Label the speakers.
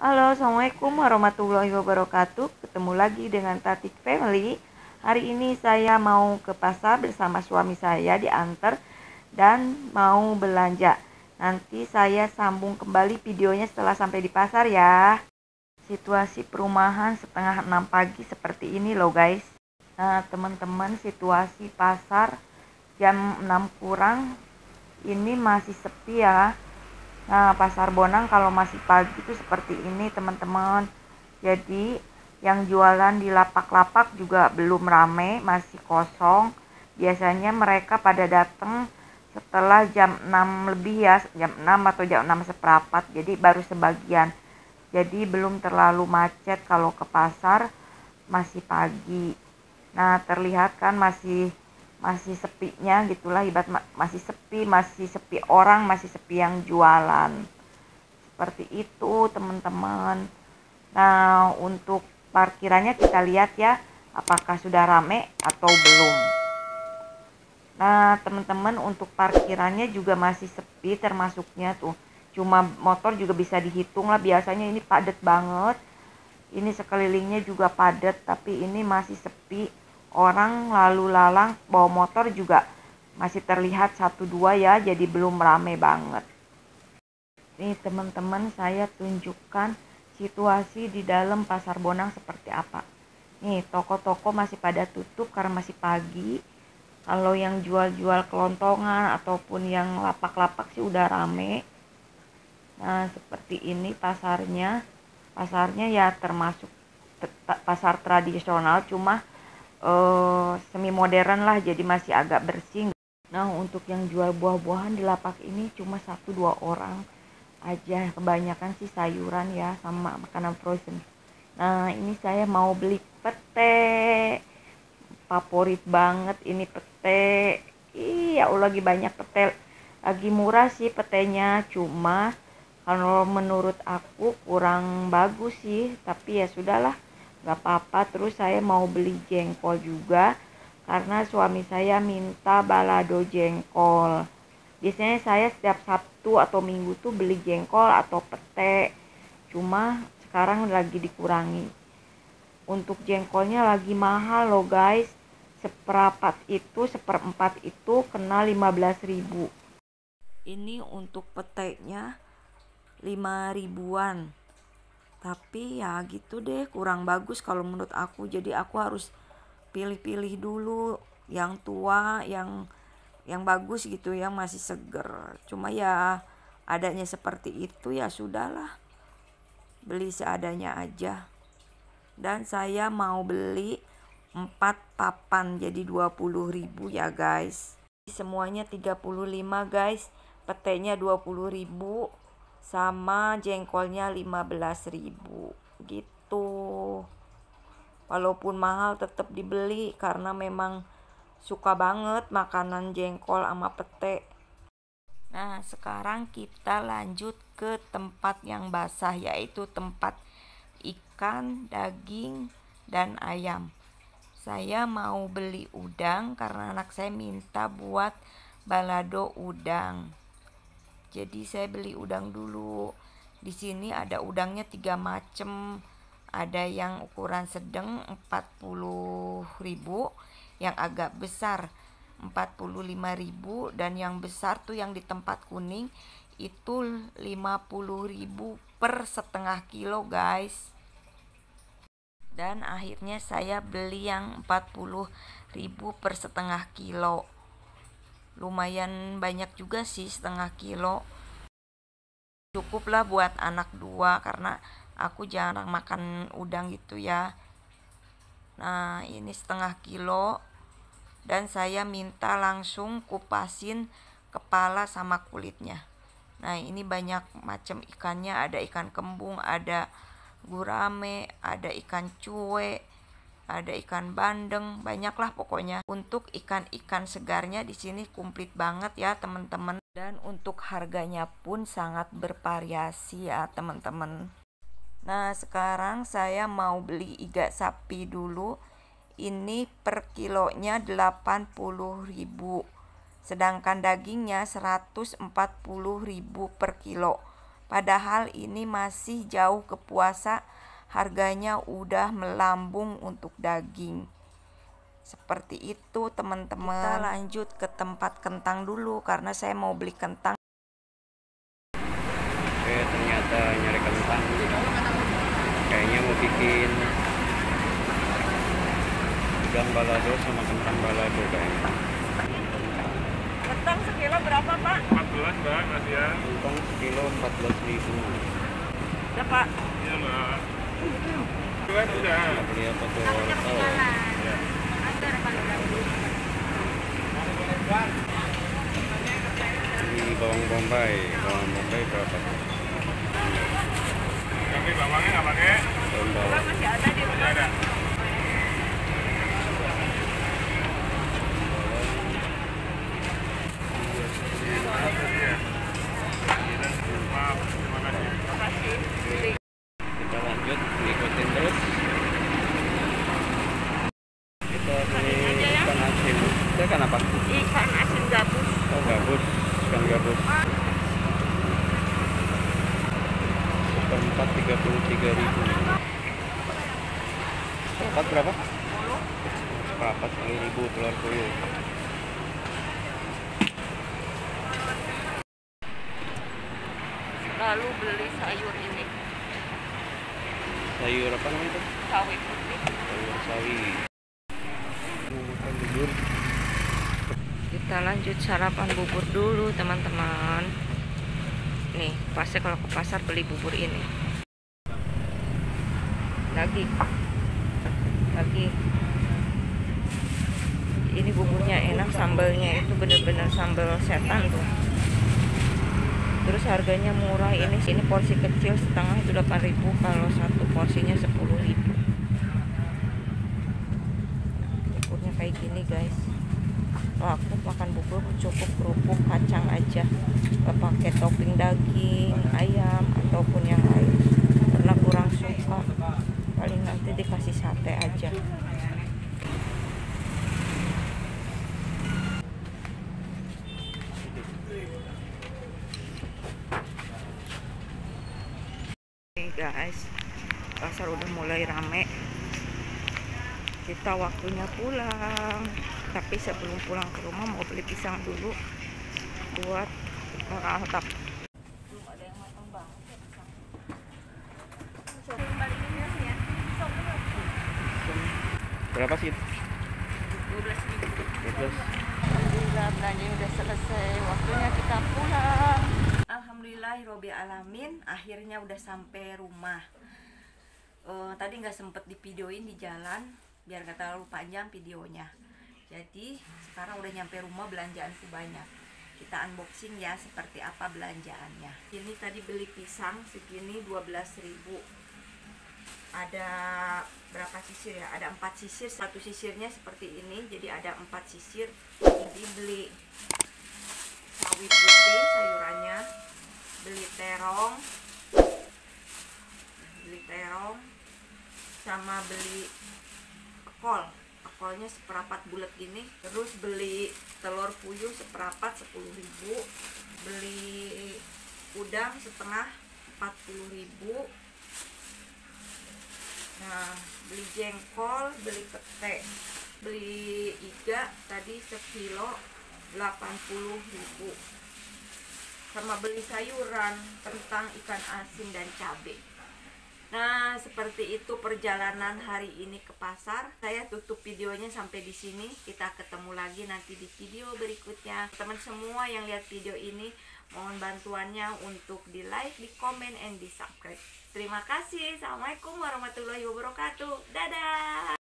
Speaker 1: Halo, Assalamualaikum warahmatullahi wabarakatuh. Ketemu lagi dengan Tatik Family. Hari ini saya mau ke pasar bersama suami saya diantar dan mau belanja. Nanti saya sambung kembali videonya setelah sampai di pasar ya. Situasi perumahan setengah enam pagi seperti ini loh guys. Nah teman-teman situasi pasar jam 6 kurang ini masih sepi ya Nah, pasar Bonang kalau masih pagi itu seperti ini, teman-teman. Jadi, yang jualan di lapak-lapak juga belum rame, masih kosong. Biasanya mereka pada datang setelah jam 6 lebih ya, jam 6 atau jam 6 seperempat. Jadi baru sebagian. Jadi belum terlalu macet kalau ke pasar masih pagi. Nah, terlihat kan masih masih sepinya gitulah ibarat masih sepi masih sepi orang masih sepi yang jualan. Seperti itu teman-teman. Nah untuk parkirannya kita lihat ya apakah sudah rame atau belum. Nah teman-teman untuk parkirannya juga masih sepi termasuknya tuh. Cuma motor juga bisa dihitung lah biasanya ini padat banget. Ini sekelilingnya juga padat tapi ini masih sepi orang lalu lalang bawa motor juga masih terlihat satu dua ya jadi belum rame banget. Nih teman-teman saya tunjukkan situasi di dalam pasar Bonang seperti apa. Nih toko-toko masih pada tutup karena masih pagi. Kalau yang jual-jual kelontongan ataupun yang lapak-lapak sih udah rame. Nah seperti ini pasarnya. Pasarnya ya termasuk pasar tradisional cuma uh, semi modern lah jadi masih agak bersih. Nah untuk yang jual buah-buahan di lapak ini cuma satu dua orang aja. Kebanyakan sih sayuran ya sama makanan frozen. Nah ini saya mau beli pete. Favorit banget ini pete. Iya lagi banyak pete. Lagi murah sih petenya cuma kalau menurut aku kurang bagus sih. Tapi ya sudahlah nggak apa-apa terus saya mau beli jengkol juga karena suami saya minta balado jengkol. Biasanya saya setiap Sabtu atau Minggu tuh beli jengkol atau pete. Cuma sekarang lagi dikurangi. Untuk jengkolnya lagi mahal loh guys. Seperapat itu seperempat itu kena 15.000 ini untuk petenya 5 ribuan tapi ya gitu deh kurang bagus kalau menurut aku. Jadi aku harus pilih-pilih dulu yang tua yang yang bagus gitu yang masih seger. Cuma ya adanya seperti itu ya sudahlah. Beli seadanya aja. Dan saya mau beli 4 papan jadi 20 ribu ya guys. Semuanya 35 guys. Petenya 20 ribu sama jengkolnya 15.000 gitu. Walaupun mahal tetap dibeli karena memang suka banget makanan jengkol sama pete. Nah sekarang kita lanjut ke tempat yang basah yaitu tempat ikan daging dan ayam. Saya mau beli udang karena anak saya minta buat balado udang jadi saya beli udang dulu. Di sini ada udangnya tiga macem. Ada yang ukuran sedang 40.000 yang agak besar 45.000 dan yang besar tuh yang di tempat kuning itu 50.000 per setengah kilo guys. Dan akhirnya saya beli yang 40.000 per setengah kilo lumayan banyak juga sih setengah kilo. Cukuplah buat anak dua karena aku jarang makan udang gitu ya. Nah ini setengah kilo. Dan saya minta langsung kupasin kepala sama kulitnya. Nah ini banyak macam ikannya. Ada ikan kembung ada gurame ada ikan cuek ada ikan bandeng, banyaklah pokoknya. Untuk ikan-ikan segarnya di sini komplit banget ya teman-teman. Dan untuk harganya pun sangat bervariasi ya teman-teman. Nah sekarang saya mau beli iga sapi dulu. Ini per kilonya 80.000 Sedangkan dagingnya 140.000 per kilo. Padahal ini masih jauh ke puasa, harganya udah melambung untuk daging. Seperti itu teman-teman. Kita lanjut ke tempat kentang dulu karena saya mau beli kentang.
Speaker 2: Oke, ternyata nyari kentang. Kayaknya mau bikin udang balado sama kentang balado kayaknya.
Speaker 1: Kentang sekilo berapa, Pak?
Speaker 3: 14 mbak masih ya
Speaker 2: Kentang sekilo 14 ribu.
Speaker 1: Ya, Pak.
Speaker 3: iya mbak Dua sudah
Speaker 2: Beli apa tuh wortel?
Speaker 3: ya.
Speaker 2: Ini bawang bombay. Bawang bombay berapa
Speaker 3: tapi bawangnya nggak pakai
Speaker 2: bawang.
Speaker 1: Masih ada di
Speaker 3: ada Iya. Maaf, terima kasih.
Speaker 2: Kita lanjut ngikutin terus. Kita beli ikan asin. Itu ikan apa?
Speaker 1: Ikan asin gabus.
Speaker 2: Oh gabus, ikan gabus. Seperempat tiga puluh tiga ribu. Seperempat berapa? Seperempat kali ribu telur puyuh.
Speaker 1: Lalu beli sayur ini,
Speaker 2: Sayur apa namanya itu?
Speaker 1: sawi putih.
Speaker 2: Sayur sawi. Makan bubur.
Speaker 1: Kita lanjut sarapan bubur dulu, teman-teman. Nih, pasti kalau ke pasar beli bubur ini. Lagi. Lagi. Ini buburnya enak, sambalnya itu bener-bener sambal setan tuh. Terus harganya murah ini sini porsi kecil setengah itu 8.000 kalau satu porsinya 10.000. Buburnya kayak gini guys. Kalau aku makan bubur cukup kerupuk kacang aja. Pakai topping daging ayam ataupun yang lain. Karena kurang suka. Paling nanti dikasih sate aja Oke guys pasar udah mulai rame kita waktunya pulang. Tapi sebelum pulang ke rumah mau beli pisang dulu buat merantap. Belum ada yang matang banget ya pisang
Speaker 2: Berapa sih?
Speaker 1: 12 ribu.
Speaker 2: 12.
Speaker 1: Alhamdulillah belanja udah selesai. Waktunya kita pulang. Alhamdulillah Robi Alamin akhirnya udah sampai rumah. Eh, tadi nggak sempet di videoin di jalan biar gak terlalu panjang videonya. Jadi sekarang udah nyampe rumah belanjaanku banyak. Kita unboxing ya seperti apa belanjaannya. Ini tadi beli pisang segini 12.000 ada berapa sisir ya? Ada empat sisir. Satu sisirnya seperti ini jadi ada empat sisir. Jadi beli sawi putih sayurannya beli terong beli terong sama beli kol kolnya seperapat bulat gini. Terus beli telur puyuh seperapat 10.000 beli udang setengah 40.000 nah beli jengkol beli pete. Beli iga tadi sekilo 80.000 sama beli sayuran tentang ikan asin dan cabai Nah, seperti itu perjalanan hari ini ke pasar. Saya tutup videonya sampai di sini. Kita ketemu lagi nanti di video berikutnya. Teman semua yang lihat video ini, mohon bantuannya untuk di like, di komen, and di subscribe. Terima kasih. Assalamualaikum warahmatullahi wabarakatuh. Dadah.